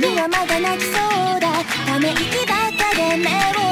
君はまだ泣きそうだ。ため息ばかで目を